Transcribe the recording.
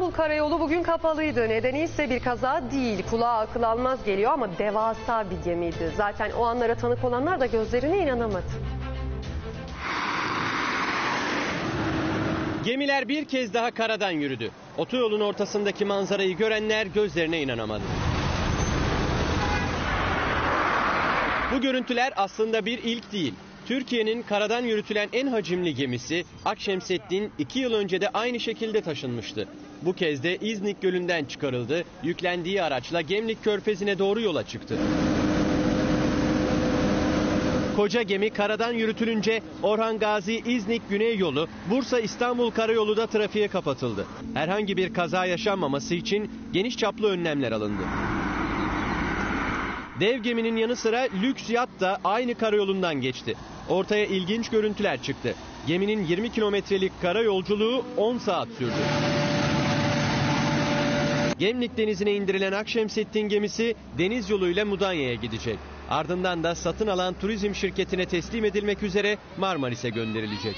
İstanbul Karayolu bugün kapalıydı. Nedeni ise bir kaza değil. Kulağa akıl almaz geliyor ama devasa bir gemiydi. Zaten o anlara tanık olanlar da gözlerine inanamadı. Gemiler bir kez daha karadan yürüdü. Otoyolun ortasındaki manzarayı görenler gözlerine inanamadı. Bu görüntüler aslında bir ilk değil. Türkiye'nin karadan yürütülen en hacimli gemisi Akşemseddin 2 yıl önce de aynı şekilde taşınmıştı. Bu kez de İznik Gölü'nden çıkarıldı, yüklendiği araçla Gemlik Körfezi'ne doğru yola çıktı. Koca gemi karadan yürütülünce Orhan Gazi İznik Güney yolu Bursa İstanbul Karayolu da trafiğe kapatıldı. Herhangi bir kaza yaşanmaması için geniş çaplı önlemler alındı. Dev geminin yanı sıra lüks yat da aynı karayolundan geçti. Ortaya ilginç görüntüler çıktı. Geminin 20 kilometrelik kara yolculuğu 10 saat sürdü. Gemlik denizine indirilen Akşemseddin gemisi deniz yoluyla Mudanya'ya gidecek. Ardından da satın alan turizm şirketine teslim edilmek üzere Marmaris'e gönderilecek.